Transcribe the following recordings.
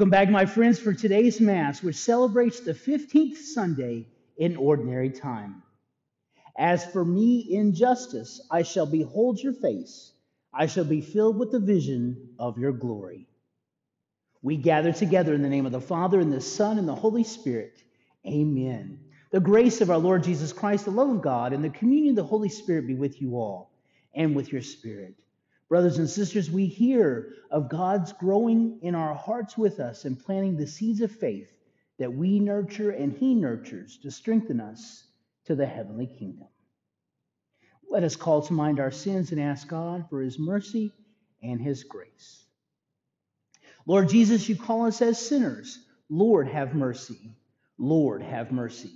Welcome back, my friends, for today's Mass, which celebrates the 15th Sunday in Ordinary Time. As for me in justice, I shall behold your face, I shall be filled with the vision of your glory. We gather together in the name of the Father, and the Son, and the Holy Spirit. Amen. The grace of our Lord Jesus Christ, the love of God, and the communion of the Holy Spirit be with you all and with your spirit. Brothers and sisters, we hear of God's growing in our hearts with us and planting the seeds of faith that we nurture and He nurtures to strengthen us to the heavenly kingdom. Let us call to mind our sins and ask God for His mercy and His grace. Lord Jesus, you call us as sinners. Lord, have mercy. Lord, have mercy.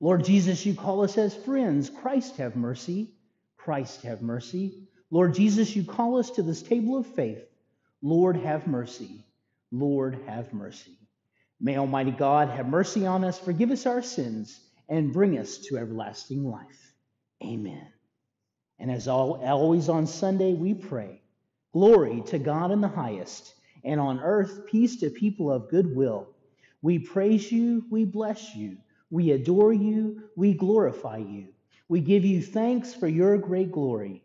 Lord Jesus, you call us as friends. Christ, have mercy. Christ, have mercy. Lord Jesus, you call us to this table of faith. Lord, have mercy. Lord, have mercy. May Almighty God have mercy on us, forgive us our sins, and bring us to everlasting life. Amen. And as always on Sunday, we pray glory to God in the highest, and on earth, peace to people of good will. We praise you, we bless you, we adore you, we glorify you. We give you thanks for your great glory.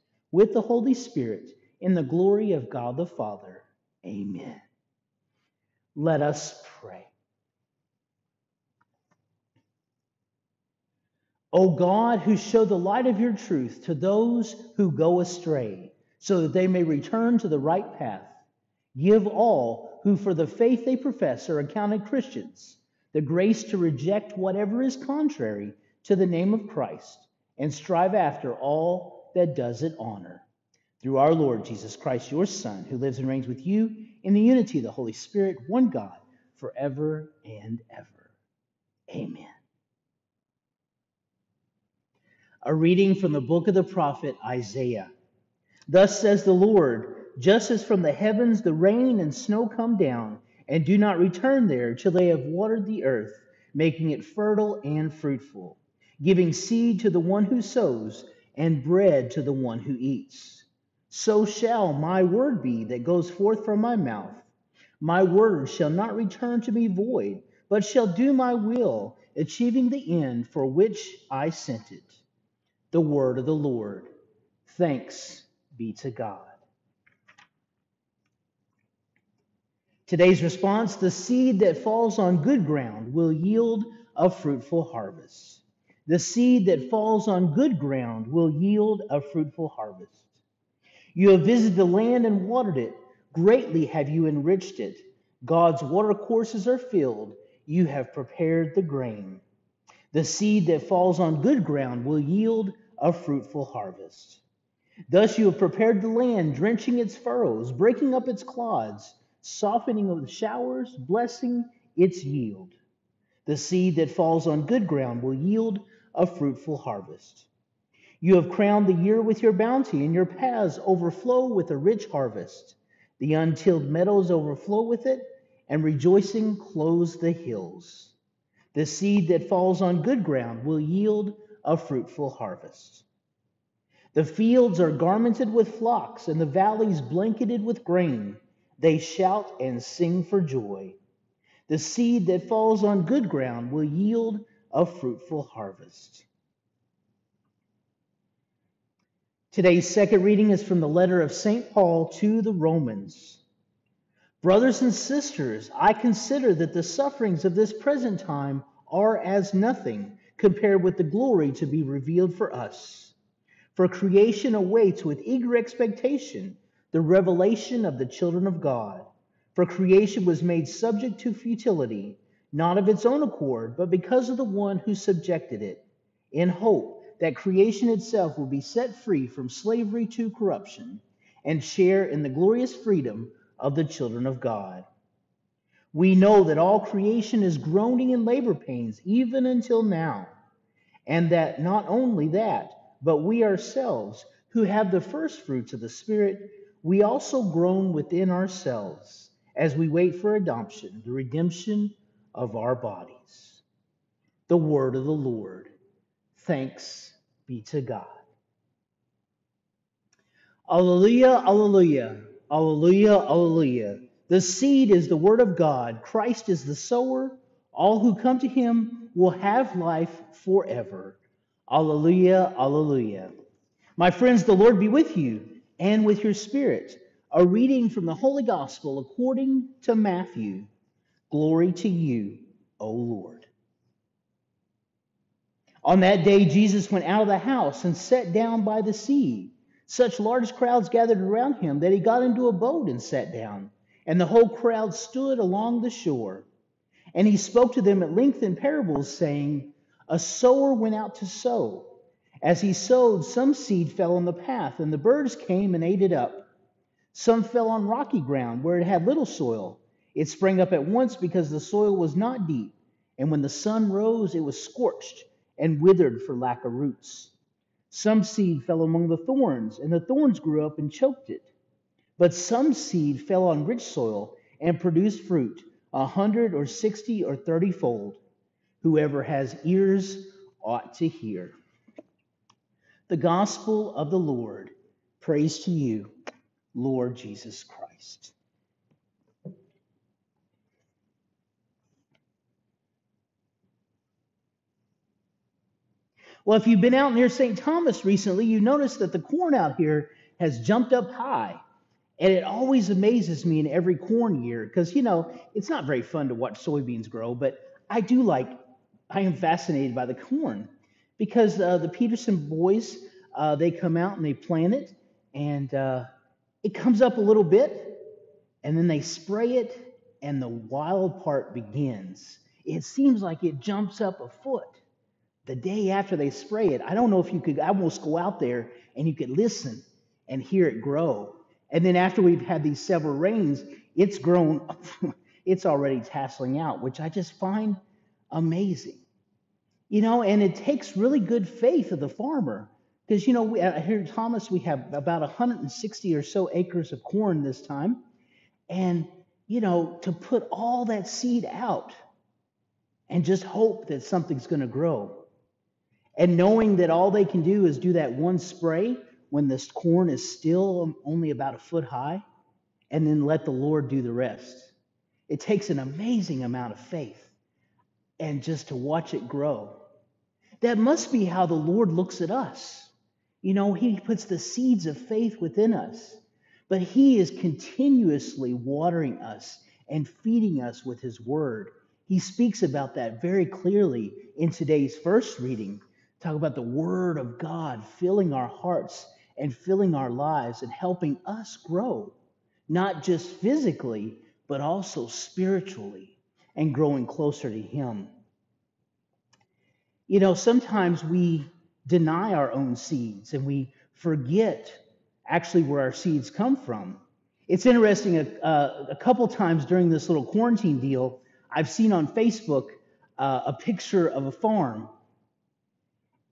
with the Holy Spirit in the glory of God the Father. Amen. Let us pray. O God, who show the light of your truth to those who go astray, so that they may return to the right path, give all who for the faith they profess are accounted Christians the grace to reject whatever is contrary to the name of Christ and strive after all that does it honor. Through our Lord Jesus Christ, your Son, who lives and reigns with you in the unity of the Holy Spirit, one God, forever and ever. Amen. A reading from the book of the prophet Isaiah. Thus says the Lord, just as from the heavens the rain and snow come down, and do not return there till they have watered the earth, making it fertile and fruitful, giving seed to the one who sows and bread to the one who eats. So shall my word be that goes forth from my mouth. My word shall not return to me void, but shall do my will, achieving the end for which I sent it. The word of the Lord. Thanks be to God. Today's response the seed that falls on good ground will yield a fruitful harvest. The seed that falls on good ground will yield a fruitful harvest. You have visited the land and watered it. Greatly have you enriched it. God's watercourses are filled. You have prepared the grain. The seed that falls on good ground will yield a fruitful harvest. Thus you have prepared the land, drenching its furrows, breaking up its clods, softening of the showers, blessing its yield. The seed that falls on good ground will yield a fruitful harvest. You have crowned the year with your bounty, and your paths overflow with a rich harvest. The untilled meadows overflow with it, and rejoicing clothes the hills. The seed that falls on good ground will yield a fruitful harvest. The fields are garmented with flocks, and the valleys blanketed with grain. They shout and sing for joy. The seed that falls on good ground will yield a fruitful harvest. Today's second reading is from the letter of St. Paul to the Romans. Brothers and sisters, I consider that the sufferings of this present time are as nothing compared with the glory to be revealed for us. For creation awaits with eager expectation the revelation of the children of God. For creation was made subject to futility not of its own accord, but because of the one who subjected it, in hope that creation itself will be set free from slavery to corruption and share in the glorious freedom of the children of God. We know that all creation is groaning in labor pains, even until now. And that not only that, but we ourselves, who have the first fruits of the Spirit, we also groan within ourselves as we wait for adoption, the redemption of our bodies. The word of the Lord. Thanks be to God. Alleluia, alleluia, alleluia, alleluia. The seed is the word of God. Christ is the sower. All who come to him will have life forever. Alleluia, alleluia. My friends, the Lord be with you and with your spirit. A reading from the Holy Gospel according to Matthew. Glory to you, O Lord. On that day, Jesus went out of the house and sat down by the sea. Such large crowds gathered around him that he got into a boat and sat down and the whole crowd stood along the shore. And he spoke to them at length in parables, saying, A sower went out to sow. As he sowed, some seed fell on the path, and the birds came and ate it up. Some fell on rocky ground where it had little soil. It sprang up at once because the soil was not deep. And when the sun rose, it was scorched and withered for lack of roots. Some seed fell among the thorns, and the thorns grew up and choked it. But some seed fell on rich soil and produced fruit, a hundred or sixty or thirty fold. Whoever has ears ought to hear. The gospel of the Lord. Praise to you, Lord Jesus Christ. Well, if you've been out near St. Thomas recently, you notice that the corn out here has jumped up high. And it always amazes me in every corn year because, you know, it's not very fun to watch soybeans grow, but I do like, I am fascinated by the corn because uh, the Peterson boys, uh, they come out and they plant it and uh, it comes up a little bit and then they spray it and the wild part begins. It seems like it jumps up a foot the day after they spray it. I don't know if you could almost go out there and you could listen and hear it grow. And then after we've had these several rains, it's grown, it's already tasseling out, which I just find amazing. You know, and it takes really good faith of the farmer. Because, you know, we, uh, here in Thomas, we have about 160 or so acres of corn this time. And, you know, to put all that seed out and just hope that something's going to grow. And knowing that all they can do is do that one spray when this corn is still only about a foot high, and then let the Lord do the rest. It takes an amazing amount of faith and just to watch it grow. That must be how the Lord looks at us. You know, He puts the seeds of faith within us, but He is continuously watering us and feeding us with His Word. He speaks about that very clearly in today's first reading. Talk about the Word of God filling our hearts and filling our lives and helping us grow, not just physically, but also spiritually and growing closer to Him. You know, sometimes we deny our own seeds and we forget actually where our seeds come from. It's interesting, a, uh, a couple times during this little quarantine deal, I've seen on Facebook uh, a picture of a farm.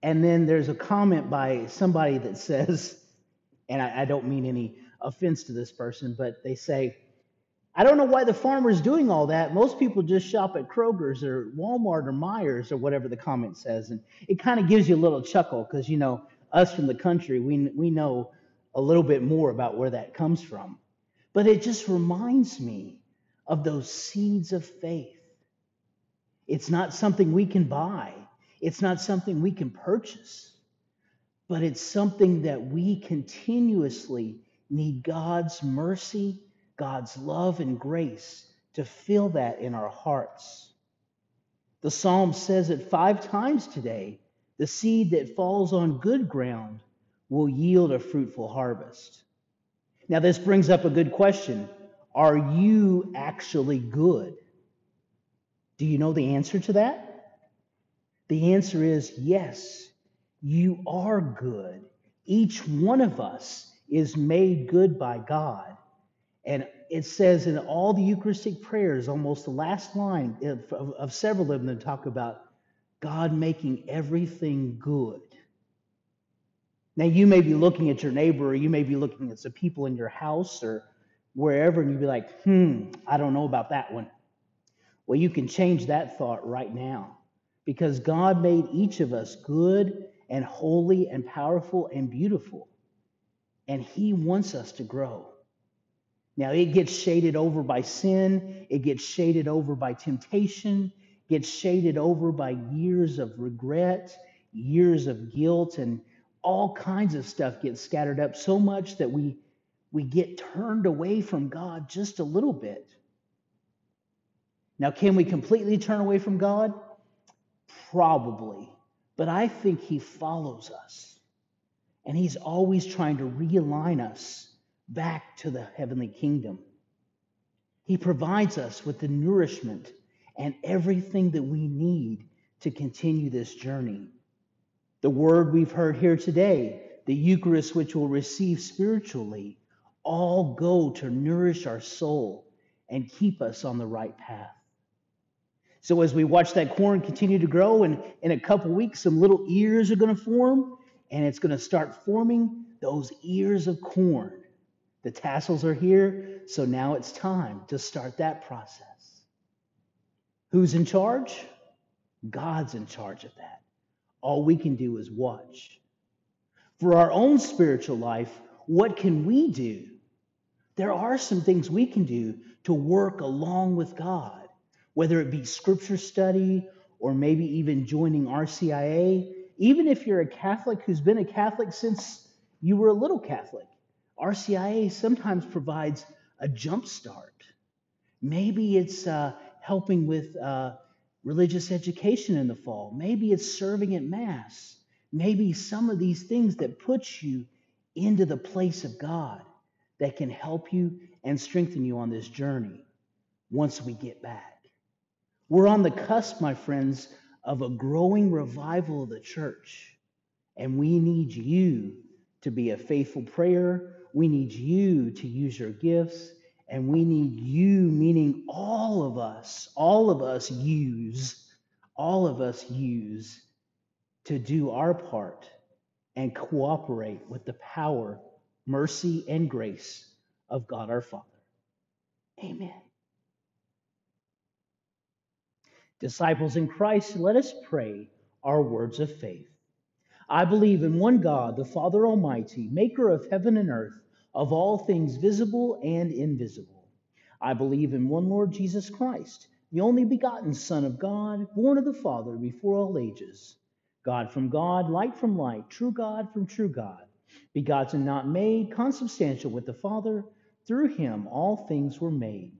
And then there's a comment by somebody that says, and I, I don't mean any offense to this person, but they say, I don't know why the farmer's doing all that. Most people just shop at Kroger's or Walmart or Meijer's or whatever the comment says. And it kind of gives you a little chuckle because, you know, us from the country, we, we know a little bit more about where that comes from. But it just reminds me of those seeds of faith. It's not something we can buy, it's not something we can purchase but it's something that we continuously need God's mercy, God's love, and grace to fill that in our hearts. The psalm says it five times today the seed that falls on good ground will yield a fruitful harvest. Now, this brings up a good question Are you actually good? Do you know the answer to that? The answer is yes. You are good. Each one of us is made good by God. And it says in all the Eucharistic prayers, almost the last line of, of, of several of them that talk about God making everything good. Now, you may be looking at your neighbor, or you may be looking at some people in your house or wherever, and you'd be like, hmm, I don't know about that one. Well, you can change that thought right now because God made each of us good and holy and powerful and beautiful, and He wants us to grow. Now, it gets shaded over by sin, it gets shaded over by temptation, gets shaded over by years of regret, years of guilt, and all kinds of stuff gets scattered up so much that we, we get turned away from God just a little bit. Now, can we completely turn away from God? Probably. But I think He follows us. And He's always trying to realign us back to the heavenly kingdom. He provides us with the nourishment and everything that we need to continue this journey. The word we've heard here today, the Eucharist which we'll receive spiritually, all go to nourish our soul and keep us on the right path. So as we watch that corn continue to grow, and in a couple weeks, some little ears are going to form, and it's going to start forming those ears of corn. The tassels are here, so now it's time to start that process. Who's in charge? God's in charge of that. All we can do is watch. For our own spiritual life, what can we do? There are some things we can do to work along with God, whether it be scripture study or maybe even joining RCIA. Even if you're a Catholic who's been a Catholic since you were a little Catholic, RCIA sometimes provides a jump start. Maybe it's uh, helping with uh, religious education in the fall. Maybe it's serving at Mass. Maybe some of these things that put you into the place of God that can help you and strengthen you on this journey once we get back. We're on the cusp, my friends, of a growing revival of the church. And we need you to be a faithful prayer. We need you to use your gifts. And we need you, meaning all of us, all of us use, all of us use to do our part and cooperate with the power, mercy, and grace of God our Father. Amen. Disciples in Christ, let us pray our words of faith. I believe in one God, the Father Almighty, maker of heaven and earth of all things visible and invisible. I believe in one Lord Jesus Christ, the only begotten Son of God, born of the Father before all ages. God from God, light from light, true God from true God, begotten, not made, consubstantial with the Father. Through him all things were made.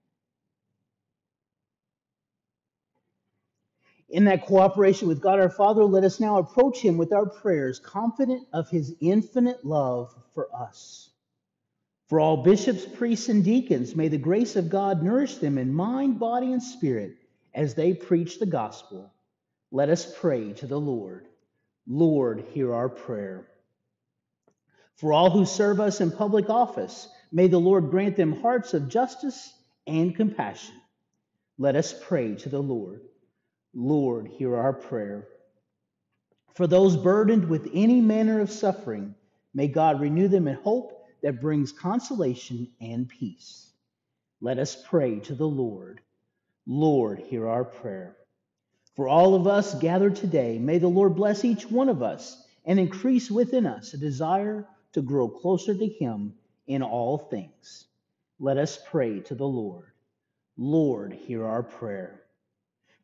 In that cooperation with God our Father, let us now approach Him with our prayers, confident of His infinite love for us. For all bishops, priests, and deacons, may the grace of God nourish them in mind, body, and spirit as they preach the gospel, let us pray to the Lord. Lord, hear our prayer. For all who serve us in public office, may the Lord grant them hearts of justice and compassion. Let us pray to the Lord. Lord, hear our prayer. For those burdened with any manner of suffering, may God renew them in hope that brings consolation and peace. Let us pray to the Lord. Lord, hear our prayer. For all of us gathered today, may the Lord bless each one of us and increase within us a desire to grow closer to Him in all things. Let us pray to the Lord. Lord, hear our prayer.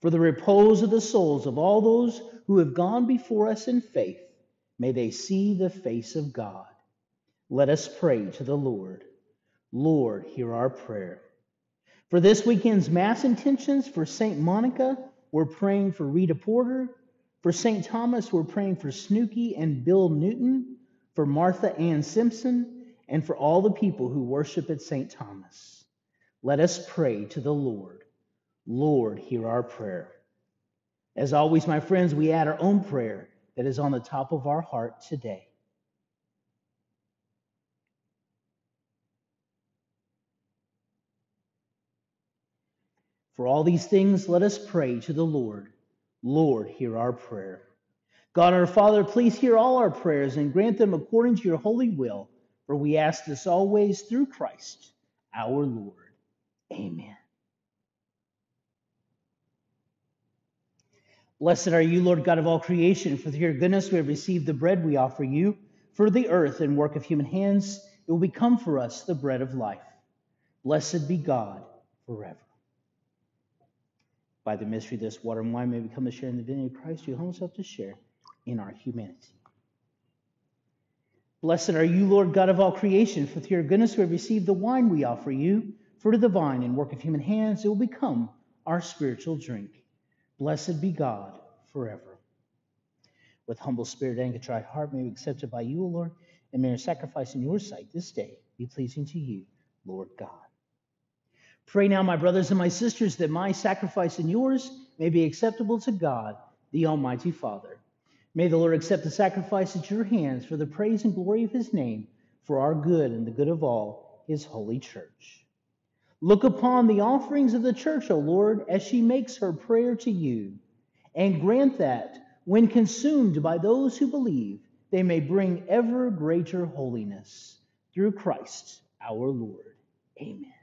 For the repose of the souls of all those who have gone before us in faith, may they see the face of God. Let us pray to the Lord. Lord, hear our prayer. For this weekend's Mass intentions for St. Monica, we're praying for Rita Porter. For St. Thomas, we're praying for Snooky and Bill Newton. For Martha Ann Simpson, and for all the people who worship at St. Thomas. Let us pray to the Lord. Lord, hear our prayer. As always, my friends, we add our own prayer that is on the top of our heart today. For all these things, let us pray to the Lord. Lord, hear our prayer. God our Father, please hear all our prayers and grant them according to your holy will. For we ask this always through Christ our Lord. Amen. Blessed are you, Lord God of all creation, for through your goodness we have received the bread we offer you. For the earth and work of human hands, it will become for us the bread of life. Blessed be God forever. By the mystery of this water and wine may become the share in the divinity of Christ, you humble yourself to share in our humanity. Blessed are you, Lord God of all creation, for through your goodness we have received the wine we offer you. Of the vine and work of human hands, it will become our spiritual drink. Blessed be God forever. With humble spirit and contrite heart, may we accept it by you, O Lord, and may our sacrifice in your sight this day be pleasing to you, Lord God. Pray now, my brothers and my sisters, that my sacrifice and yours may be acceptable to God, the Almighty Father. May the Lord accept the sacrifice at your hands for the praise and glory of his name, for our good and the good of all his holy church. Look upon the offerings of the church, O Lord, as she makes her prayer to you, and grant that, when consumed by those who believe, they may bring ever greater holiness. Through Christ our Lord. Amen.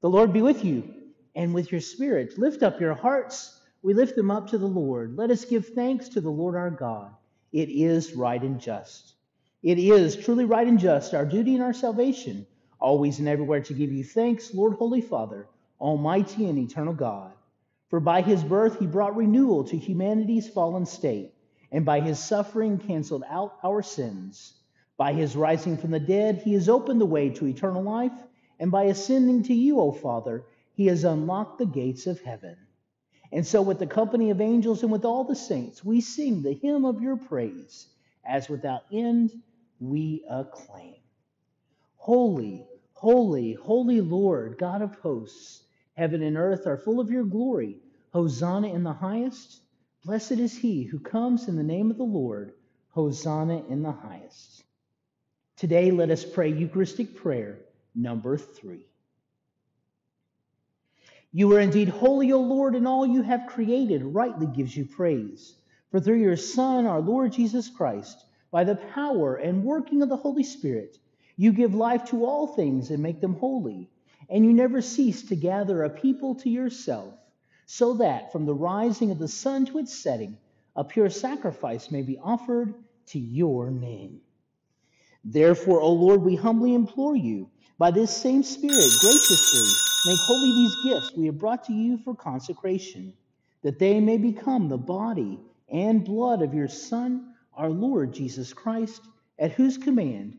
The Lord be with you and with your spirit. Lift up your hearts. We lift them up to the Lord. Let us give thanks to the Lord our God. It is right and just. It is truly right and just, our duty and our salvation always and everywhere to give you thanks, Lord Holy Father, Almighty and eternal God. For by his birth he brought renewal to humanity's fallen state, and by his suffering canceled out our sins. By his rising from the dead, he has opened the way to eternal life, and by ascending to you, O Father, he has unlocked the gates of heaven. And so, with the company of angels and with all the saints, we sing the hymn of your praise, as without end we acclaim. Holy, holy, holy Lord, God of hosts, heaven and earth are full of your glory. Hosanna in the highest. Blessed is he who comes in the name of the Lord. Hosanna in the highest. Today, let us pray Eucharistic prayer number three. You are indeed holy, O Lord, and all you have created rightly gives you praise. For through your Son, our Lord Jesus Christ, by the power and working of the Holy Spirit, you give life to all things and make them holy, and you never cease to gather a people to yourself, so that from the rising of the sun to its setting, a pure sacrifice may be offered to your name. Therefore, O Lord, we humbly implore you, by this same Spirit, graciously make holy these gifts we have brought to you for consecration, that they may become the body and blood of your Son, our Lord Jesus Christ, at whose command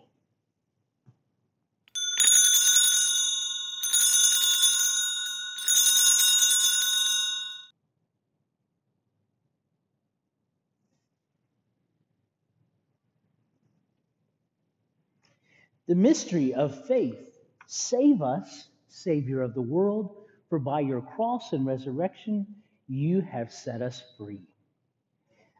The mystery of faith. Save us, Savior of the world, for by your cross and resurrection you have set us free.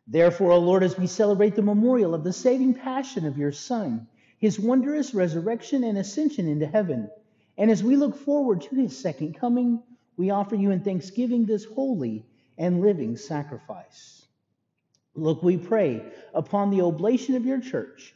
Therefore, O Lord, as we celebrate the memorial of the saving passion of your Son, his wondrous resurrection and ascension into heaven, and as we look forward to his second coming, we offer you in thanksgiving this holy and living sacrifice. Look, we pray, upon the oblation of your church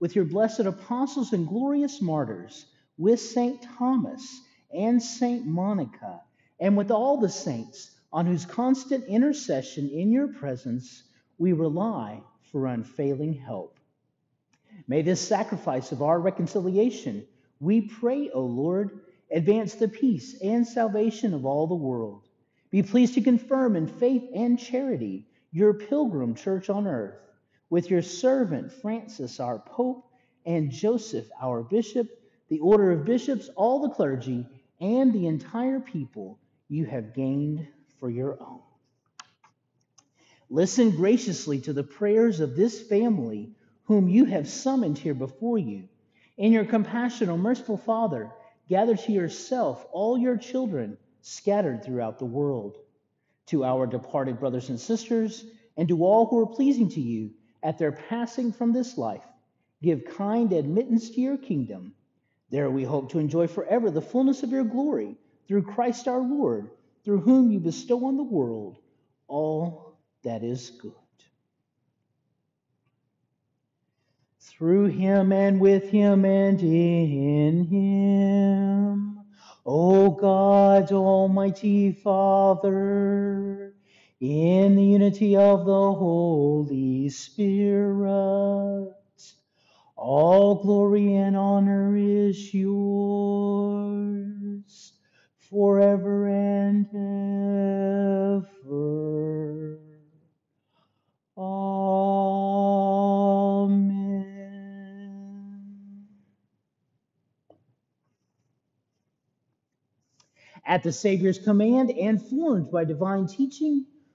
with your blessed apostles and glorious martyrs, with St. Thomas and St. Monica, and with all the saints on whose constant intercession in your presence we rely for unfailing help. May this sacrifice of our reconciliation, we pray, O Lord, advance the peace and salvation of all the world. Be pleased to confirm in faith and charity your pilgrim church on earth with your servant Francis, our Pope, and Joseph, our Bishop, the order of bishops, all the clergy, and the entire people you have gained for your own. Listen graciously to the prayers of this family whom you have summoned here before you. In your compassion, O merciful Father, gather to yourself all your children scattered throughout the world. To our departed brothers and sisters, and to all who are pleasing to you, at their passing from this life, give kind admittance to your kingdom. There we hope to enjoy forever the fullness of your glory through Christ our Lord, through whom you bestow on the world all that is good. Through him and with him and in him, O God, Almighty Father, in the unity of the Holy Spirit. All glory and honor is yours forever and ever. Amen. At the Savior's command and formed by divine teaching,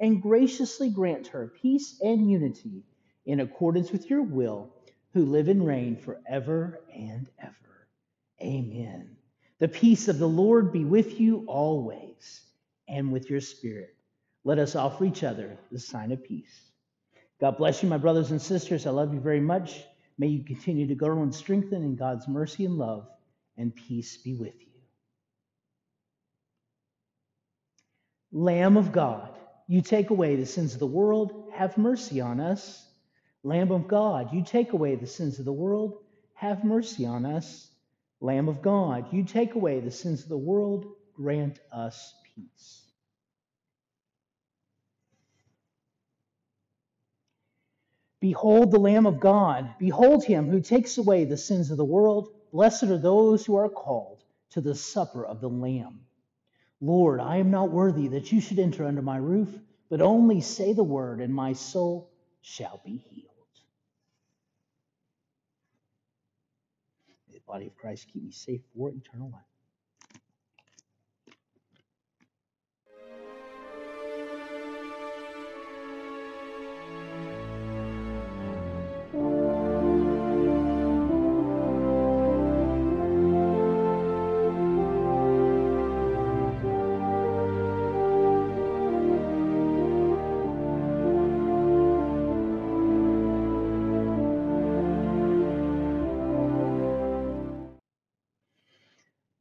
and graciously grant her peace and unity in accordance with your will, who live and reign forever and ever. Amen. The peace of the Lord be with you always and with your spirit. Let us offer each other the sign of peace. God bless you, my brothers and sisters. I love you very much. May you continue to grow and strengthen in God's mercy and love, and peace be with you. Lamb of God you take away the sins of the world, have mercy on us. Lamb of God, you take away the sins of the world, have mercy on us. Lamb of God, you take away the sins of the world, grant us peace. Behold the Lamb of God. Behold him who takes away the sins of the world. Blessed are those who are called to the supper of the Lamb. Lord, I am not worthy that you should enter under my roof, but only say the word, and my soul shall be healed. May the body of Christ keep me safe for eternal life.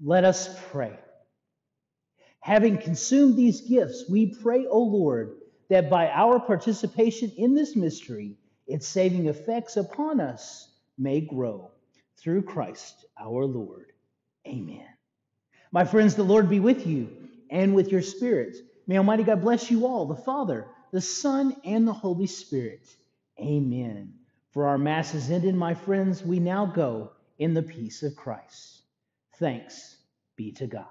Let us pray. Having consumed these gifts, we pray, O Lord, that by our participation in this mystery, its saving effects upon us may grow. Through Christ our Lord. Amen. My friends, the Lord be with you and with your spirit. May Almighty God bless you all, the Father, the Son, and the Holy Spirit. Amen. For our Mass is ended, my friends, we now go in the peace of Christ. Thanks be to God.